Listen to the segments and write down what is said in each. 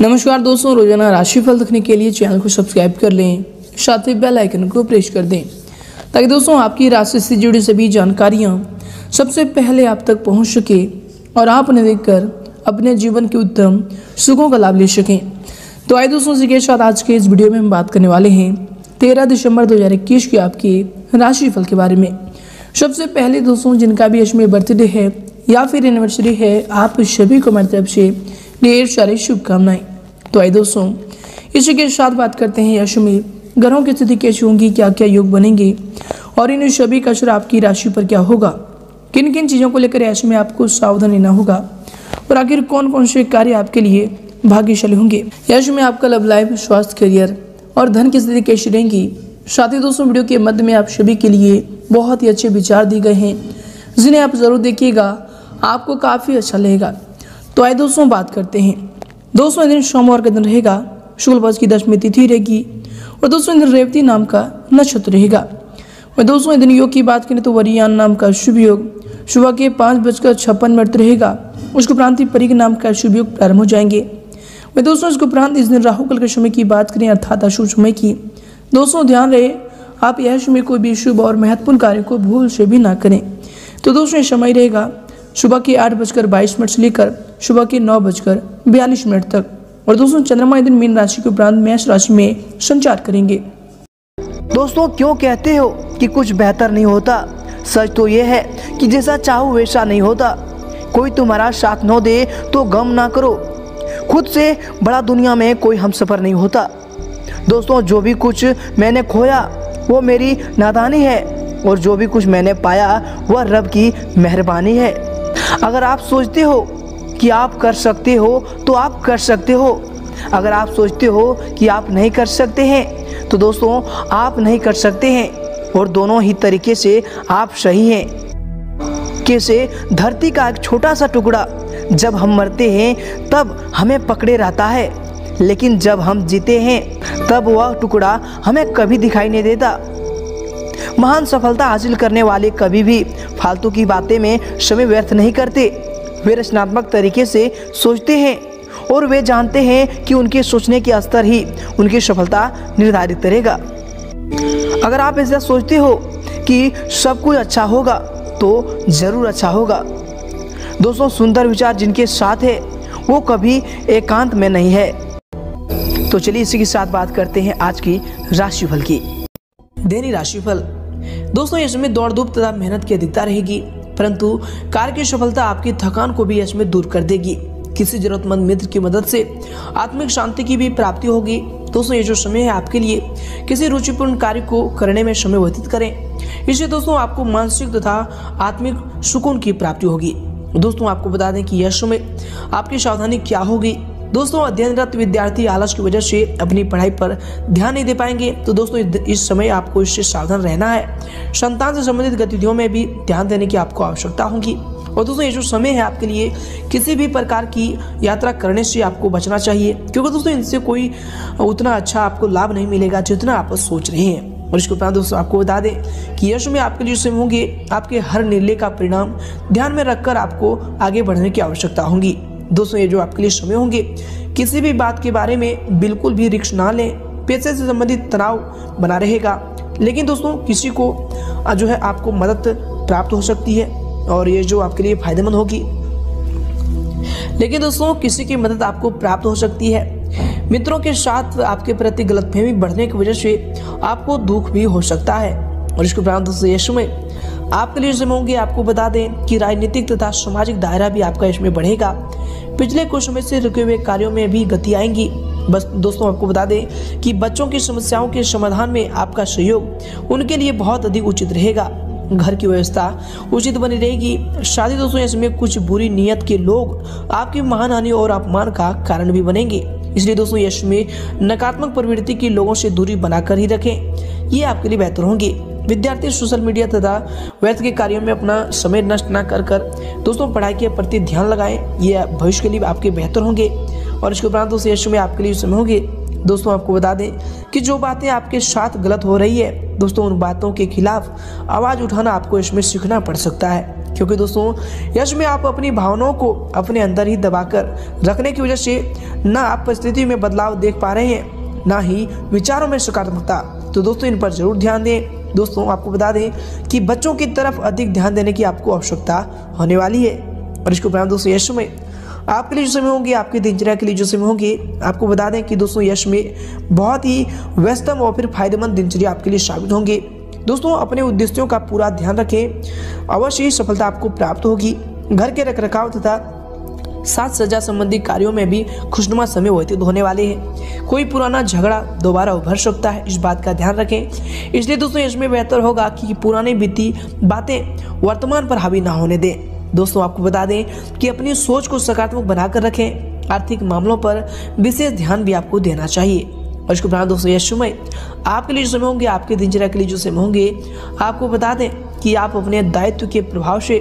नमस्कार दोस्तों, रोज़ाना राशिफल देखने के लिए चैनल को सब्सक्राइब कर लें, साथ ही बेल आइकन को प्रेस कर दें, ताकि दोस्तों आपकी राशि से जुड़ी सभी जानकारियाँ सबसे पहले आप तक पहुँच सके और आप उन्हें देखकर अपने जीवन के उत्तम सुखों का लाभ ले सकें। तो आइए दोस्तों, इसी के साथ आज के इस वीडियो में हम बात करने वाले हैं तेरह दिसंबर दो की आपके राशिफल के बारे में। सबसे पहले दोस्तों, जिनका भी इसमें बर्थडे है या फिर एनिवर्सरी है, आप सभी को मेरी तरफ़ से ढेर सारी शुभकामनाएँ। तो आइए दोस्तों, इसी के साथ बात करते हैं यश में। ग्रहों की स्थिति कैसी होंगी क्या क्या योग बनेंगे और इन सभी का असर आपकी राशि पर क्या होगा? किन किन चीज़ों को लेकर यश में आपको सावधान लेना होगा और आखिर कौन कौन से कार्य आपके लिए भाग्यशाली होंगे? यश में आपका लव लाइफ स्वास्थ्य करियर और धन की स्थिति कैसी रहेंगी? साथ ही दोस्तों, वीडियो के मध्य में आप सभी के लिए बहुत ही अच्छे विचार दिए गए हैं, जिन्हें आप ज़रूर देखिएगा। आपको काफ़ी अच्छा लगेगा। तो आइए दोस्तों, बात करते हैं। दोस्तों दिन सोमवार का दिन रहेगा शुक्ल पक्ष की दशमी तिथि रहेगी और दोस्तों दिन रेवती नाम का नक्षत्र रहेगा। और दोस्तों दिन योग की बात करें तो वरियान नाम का शुभ योग, सुबह के पाँच बजकर छप्पन मिनट रहेगा, उसके उपरांत परिग नाम का शुभ योग प्रारंभ हो जाएँगे। वही दोस्तों इसके उपरांत इस दिन राहु कल के समय की बात करें, अर्थात अशुभ समय की। दोस्तों, ध्यान रहे, आप यह समय कोई भी शुभ और महत्वपूर्ण कार्य को भूल से भी ना करें। तो दोस्तों, ये समय रहेगा सुबह की आठ बजकर बाईस मिनट से लेकर सुबह के नौ बजकर बयालीस मिनट तक। और दोस्तों, चंद्रमा दिन मीन राशि के उपरांत मेष राशि में संचार करेंगे। दोस्तों, क्यों कहते हो कि कुछ बेहतर नहीं होता? सच तो ये है कि जैसा चाहो वैसा नहीं होता। कोई तुम्हारा साथ न दे तो गम ना करो। खुद से बड़ा दुनिया में कोई हम सफ़र नहीं होता। दोस्तों, जो भी कुछ मैंने खोया, वो मेरी नादानी है। और जो भी कुछ मैंने पाया, वह रब की मेहरबानी है। अगर आप सोचते हो कि आप कर सकते हो तो आप कर सकते हो। अगर आप सोचते हो कि आप नहीं कर सकते हैं तो दोस्तों, आप नहीं कर सकते हैं। और दोनों ही तरीके से आप सही हैं। कैसे धरती का एक छोटा सा टुकड़ा, जब हम मरते हैं, तब हमें पकड़े रहता है। लेकिन जब हम जीते हैं, तब वह टुकड़ा हमें कभी दिखाई नहीं देता। महान सफलता हासिल करने वाले कभी भी फालतू की बातें में समय व्यर्थ नहीं करते। वे रचनात्मक तरीके से सोचते हैं और वे जानते हैं कि उनके सोचने के स्तर ही उनकी सफलता निर्धारित करेगा। अगर आप ऐसा सोचते हो कि सब कुछ अच्छा होगा तो ज़रूर अच्छा होगा। दोस्तों, सुंदर विचार जिनके साथ है, वो कभी एकांत में नहीं है। तो चलिए इसी के साथ बात करते हैं आज की राशिफल की। दैनिक राशिफल दोस्तों इसमें दौड़ धूप तथा मेहनत की अधिकता रहेगी, परंतु कार्य की सफलता आपकी थकान को भी इसमें दूर कर देगी। किसी जरूरतमंद मित्र की मदद से आत्मिक शांति की भी प्राप्ति होगी। दोस्तों, ये जो समय है आपके लिए, किसी रुचिपूर्ण कार्य को करने में समय व्यतीत करें। इससे दोस्तों, आपको मानसिक तथा आत्मिक सुकून की प्राप्ति होगी। दोस्तों, आपको बता दें कि यह समय आपकी सावधानी क्या होगी दोस्तों, अध्ययनरत विद्यार्थी आलस की वजह से अपनी पढ़ाई पर ध्यान नहीं दे पाएँगे। तो दोस्तों इस समय आपको इससे सावधान रहना है। संतान से संबंधित गतिविधियों में भी ध्यान देने की आपको आवश्यकता होगी। और दोस्तों, ये जो समय है आपके लिए, किसी भी प्रकार की यात्रा करने से आपको बचना चाहिए। क्योंकि दोस्तों, इनसे कोई उतना अच्छा आपको लाभ नहीं मिलेगा जितना आप सोच रहे हैं। और इसके उपरांत दोस्तों, आपको बता दें कि यश में आपके लिए समय होंगे, आपके हर निर्णय का परिणाम ध्यान में रखकर आपको आगे बढ़ने की आवश्यकता होगी। दोस्तों, ये जो आपके लिए समय होंगे, किसी भी बात के बारे में बिल्कुल भी रिक्स ना लें। पैसे से संबंधित तनाव बना रहेगा। लेकिन दोस्तों, किसी को जो है, आपको मदद प्राप्त हो सकती है और ये जो आपके लिए फ़ायदेमंद होगी। लेकिन दोस्तों, किसी की मदद आपको प्राप्त हो सकती है। मित्रों के साथ आपके प्रति गलतफहमी बढ़ने की वजह से आपको दुख भी हो सकता है। और इसके उपरांत दोस्तों, ये समय आपके लिए समय होंगे, आपको बता दें कि राजनीतिक तथा सामाजिक दायरा भी आपका इसमें बढ़ेगा। पिछले कुछ समय से रुके हुए कार्यों में भी गति आएँगी। बस दोस्तों, आपको बता दें कि बच्चों की समस्याओं के समाधान में आपका सहयोग उनके लिए बहुत अधिक उचित रहेगा। घर की व्यवस्था उचित बनी रहेगी। शादी दोस्तों, इसमें कुछ बुरी नीयत के लोग आपकी महान हानि और अपमान का कारण भी बनेंगे। इसलिए दोस्तों यश में नकारात्मक प्रवृत्ति के लोगों से दूरी बनाकर ही रखें। ये आपके लिए बेहतर होंगे। विद्यार्थी सोशल मीडिया तथा व्यर्थ के कार्यों में अपना समय नष्ट न कर कर दोस्तों पढ़ाई के प्रति ध्यान लगाएँ। ये भविष्य के लिए आपके बेहतर होंगे और इसके उपरांत दोस्तों यश में आपके लिए समय होंगे। दोस्तों आपको बता दें कि जो बातें आपके साथ गलत हो रही है, दोस्तों उन बातों के खिलाफ आवाज़ उठाना आपको इसमें सीखना पड़ सकता है। क्योंकि दोस्तों यश में आप अपनी भावनाओं को अपने अंदर ही दबाकर रखने की वजह से ना आप परिस्थिति में बदलाव देख पा रहे हैं, ना ही विचारों में सकारात्मकता। तो दोस्तों इन पर ज़रूर ध्यान दें। दोस्तों, आपको बता दें कि बच्चों की तरफ़ अधिक ध्यान देने की आपको आवश्यकता होने वाली है। और इसके उपरांत दोस्तों, यश में आपके लिए जो समय होंगे, आपकी दिनचर्या के लिए जो समय होंगे, आपको बता दें कि दोस्तों, यश में बहुत ही व्यस्तम और फिर फ़ायदेमंद दिनचर्या आपके लिए साबित होंगे। दोस्तों, अपने उद्देश्यों का पूरा ध्यान रखें। अवश्य ही सफलता आपको प्राप्त होगी। घर के रखरखाव तथा साथ सजा संबंधी कार्यों में भी खुशनुमा समय व्यतीत होने वाले हैं। कोई पुराना झगड़ा दोबारा उभर सकता है, इस बात का ध्यान रखें। इसलिए दोस्तों, इसमें बेहतर होगा कि पुरानी बीती बातें वर्तमान पर हावी ना होने दें। दोस्तों, आपको बता दें कि अपनी सोच को सकारात्मक बनाकर रखें। आर्थिक मामलों पर विशेष ध्यान भी आपको देना चाहिए। और इसके उपरांत दोस्तों, यह समय आपके लिए जो समय होंगे, आपके दिनचर्या के लिए जो समय होंगे, आपको बता दें कि आप अपने दायित्व के प्रभाव से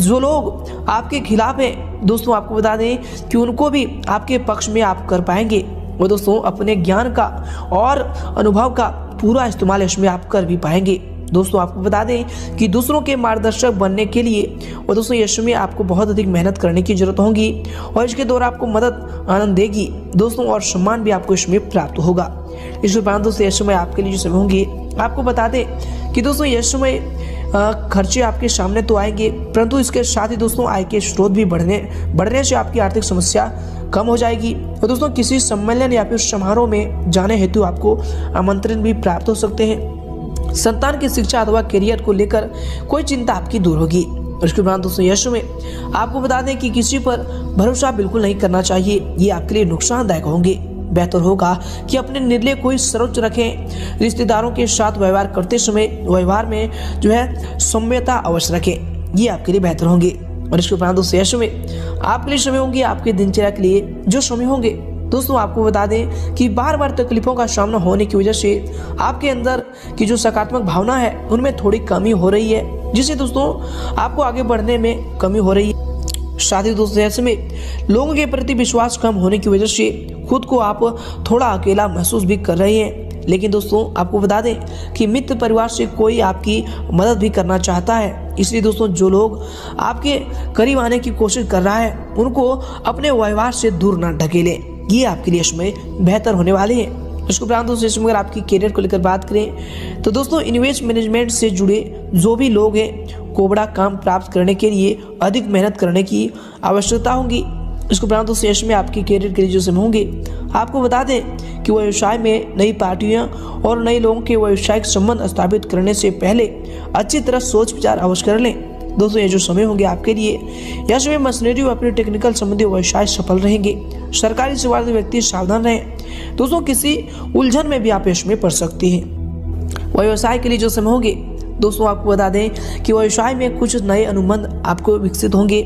जो लोग आपके खिलाफ हैं, दोस्तों आपको बता दें कि उनको भी आपके पक्ष में आप कर पाएँगे। वो दोस्तों अपने ज्ञान का और अनुभव का पूरा इस्तेमाल इसमें आप कर भी पाएँगे। दोस्तों आपको बता दें कि दूसरों के मार्गदर्शक बनने के लिए और दोस्तों यश में आपको बहुत अधिक मेहनत करने की ज़रूरत होगी और इसके दौरान आपको मदद, आनंद देगी। दोस्तों और सम्मान भी आपको इसमें प्राप्त होगा। इस उपरांत दोस्तों यश में आपके लिए जो समय होंगे। आपको बता दें कि दोस्तों यश में खर्चे आपके सामने तो आएँगे, परंतु इसके साथ ही दोस्तों आय के स्रोत भी बढ़ने बढ़ने से आपकी आर्थिक समस्या कम हो जाएगी। और दोस्तों किसी सम्मेलन या फिर समारोह में जाने हेतु आपको आमंत्रण भी प्राप्त हो सकते हैं। संतान की शिक्षा अथवा करियर को लेकर कोई चिंता आपकी दूर होगी। उसके बाद दोस्तों यश में आपको बता दें कि किसी पर भरोसा बिल्कुल नहीं करना चाहिए। ये आपके लिए नुकसानदायक होंगे। बेहतर होगा कि अपने निर्णय को ही सर्वोच्च रखें। रिश्तेदारों के साथ व्यवहार करते समय व्यवहार में जो है सौम्यता अवश्य रखें। ये आपके लिए बेहतर होंगे। और इसके उपरांत दोस्तों यश में आपके लिए समय होंगे, आपके दिनचर्या के लिए जो समय होंगे। दोस्तों, आपको बता दें कि बार बार तकलीफों का सामना होने की वजह से आपके अंदर की जो सकारात्मक भावना है, उनमें थोड़ी कमी हो रही है, जिससे दोस्तों, आपको आगे बढ़ने में कमी हो रही है। शादी दोस्तों ऐसे में लोगों के प्रति विश्वास कम होने की वजह से खुद को आप थोड़ा अकेला महसूस भी कर रहे हैं। लेकिन दोस्तों, आपको बता दें कि मित्र परिवार से कोई आपकी मदद भी करना चाहता है। इसलिए दोस्तों, जो लोग आपके करीब आने की कोशिश कर रहा है, उनको अपने व्यवहार से दूर ना ढकेलें। ये आपके लिए इसमें बेहतर होने वाले हैं। इसके उपरांत दोस्तों, इसमें अगर आपकी करियर को लेकर बात करें तो दोस्तों इन्वेस्ट मैनेजमेंट से जुड़े जो भी लोग हैं को बड़ा काम प्राप्त करने के लिए, अधिक मेहनत करने की आवश्यकता होगी। इसके उपरांत दोस्तों इसमें आपकी करियर के लिए जो समय होंगे, आपको बता दें कि व्यवसाय में नई पार्टियाँ और नए लोगों के व्यवसायिक संबंध स्थापित करने से पहले अच्छी तरह सोच विचार अवश्य कर लें। दोस्तों, ये जो समय होंगे आपके लिए, यह समय मशीनरी अपने टेक्निकल संबंधी व्यवसाय सफल रहेंगे। सरकारी सेवा व्यक्ति सावधान रहें। दोस्तों, किसी उलझन में भी आप इसमें पड़ सकते हैं। व्यवसाय के लिए जो समय होंगे दोस्तों, आपको बता दें कि व्यवसाय में कुछ नए अनुबंध आपको विकसित होंगे,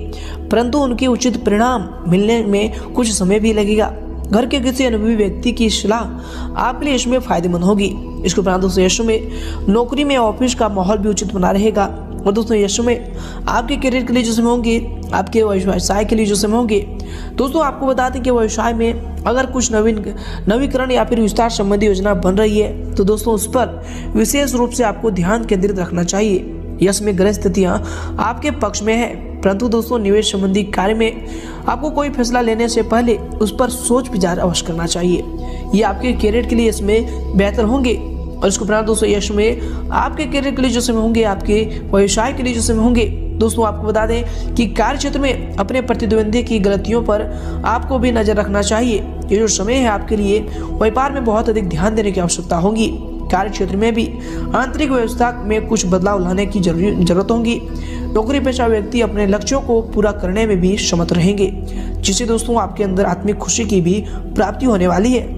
परंतु उनके उचित परिणाम मिलने में कुछ समय भी लगेगा। घर के किसी अनुभवी व्यक्ति की सलाह आपके लिए इसमें फ़ायदेमंद होगी। इसके उपरांत दोस्तों यशो में नौकरी में ऑफ़िस का माहौल भी उचित बना रहेगा। और दोस्तों यशो में आपके करियर के लिए जो समय होंगे, आपके व्यवसाय के लिए जो समय होंगे, दोस्तों, आपको बता दें कि व्यवसाय में अगर कुछ नवीन, नवीकरण या फिर विस्तार संबंधी योजना बन रही है तो दोस्तों, उस पर विशेष रूप से आपको ध्यान केंद्रित रखना चाहिए। यश में ग्रह स्थितियाँ आपके पक्ष में है, परंतु दोस्तों, निवेश संबंधी कार्य में आपको कोई फैसला लेने से पहले उस पर सोच विचार अवश्य करना चाहिए। ये आपके करियर के लिए इसमें बेहतर होंगे। और इसके उपरांत दोस्तों यश में। आपके करियर के लिए जो समय होंगे, आपके व्यवसाय के लिए जो समय होंगे, दोस्तों, आपको बता दें कि कार्य क्षेत्र में अपने प्रतिद्वंदी की गलतियों पर आपको भी नज़र रखना चाहिए। ये जो समय है आपके लिए, व्यापार में बहुत अधिक ध्यान देने की आवश्यकता होगी। कार्य क्षेत्र में भी आंतरिक व्यवस्था में कुछ बदलाव लाने की ज़रूरत होगी। नौकरी पेशा व्यक्ति अपने लक्ष्यों को पूरा करने में भी समर्थ रहेंगे, जिससे दोस्तों, आपके अंदर आत्मिक खुशी की भी प्राप्ति होने वाली है।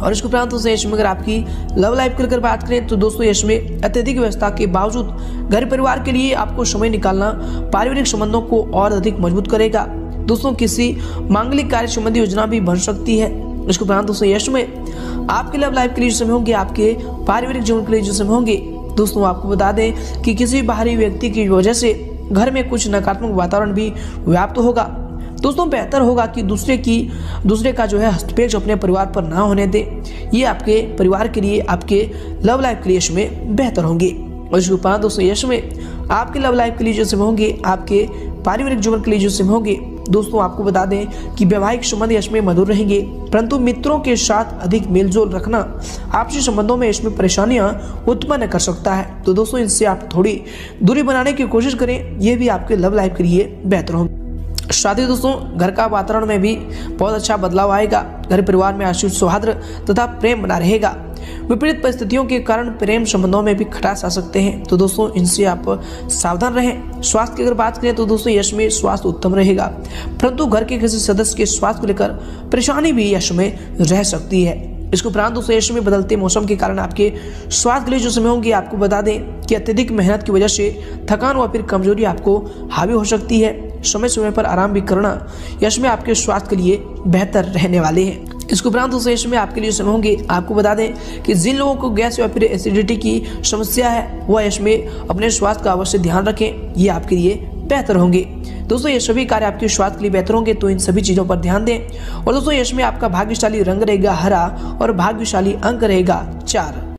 और इसके उपरांत दोस्तों यश में अगर आपकी लव लाइफ की अगर बात करें तो दोस्तों यश में अत्यधिक व्यवस्था के बावजूद घर परिवार के लिए आपको समय निकालना पारिवारिक संबंधों को और अधिक मज़बूत करेगा। दोस्तों, किसी मांगलिक कार्य संबंधी योजना भी बन सकती है। इसके उपरांत दोस्तों यश में आपके लव लाइफ के लिए जो समय होंगे, आपके पारिवारिक जीवन के लिए जो समय होंगे, दोस्तों आपको बता दें कि किसी बाहरी व्यक्ति की वजह से घर में कुछ नकारात्मक वातावरण भी व्याप्त होगा। दोस्तों बेहतर होगा कि दूसरे की, दूसरे का जो है हस्तक्षेप अपने परिवार पर ना होने दे। ये आपके परिवार के लिए, आपके लव लाइफ के लिए इसमें बेहतर होंगे। और उपरांत दोस्तों, यश में आपके लव लाइफ के लिए जो सिम होंगे, आपके पारिवारिक जीवन के लिए जो सिम होंगे, दोस्तों आपको बता दें कि वैवाहिक संबंध यश में मधुर रहेंगे, परंतु मित्रों के साथ अधिक मेलजोल रखना आपसी संबंधों में इसमें परेशानियाँ उत्पन्न कर सकता है। तो दोस्तों इनसे आप थोड़ी दूरी बनाने की कोशिश करें यह भी आपके लव लाइफ के लिए बेहतर होगा। साथ ही दोस्तों, घर का वातावरण में भी बहुत अच्छा बदलाव आएगा। घर परिवार में आशीष, सौहार्द तथा प्रेम बना रहेगा। विपरीत परिस्थितियों के कारण प्रेम संबंधों में भी खटास आ सकते हैं। तो दोस्तों, इनसे आप सावधान रहें। स्वास्थ्य की अगर बात करें तो दोस्तों, यश में स्वास्थ्य उत्तम रहेगा। परंतु घर के किसी सदस्य के स्वास्थ्य को लेकर परेशानी भी यश में रह सकती है। इसके उपरांत दोस्तों, यश में बदलते मौसम के कारण आपके स्वास्थ्य के लिए जो समय होंगे, आपको बता दें कि अत्यधिक मेहनत की वजह से थकान व फिर कमज़ोरी आपको हावी हो सकती है। समय समय पर आराम भी करना यश में आपके स्वास्थ्य के लिए बेहतर रहने वाले हैं। इसके उपरांत दोस्तों, यश में आपके लिए समय होंगे। आपको बता दें कि जिन लोगों को गैस या फिर एसिडिटी की समस्या है, वह यश में अपने स्वास्थ्य का अवश्य ध्यान रखें। ये आपके लिए बेहतर होंगे। दोस्तों, ये सभी कार्य आपके स्वास्थ्य के लिए बेहतर होंगे तो इन सभी चीज़ों पर ध्यान दें। और दोस्तों, यश में आपका भाग्यशाली रंग रहेगा हरा और भाग्यशाली अंक रहेगा चार।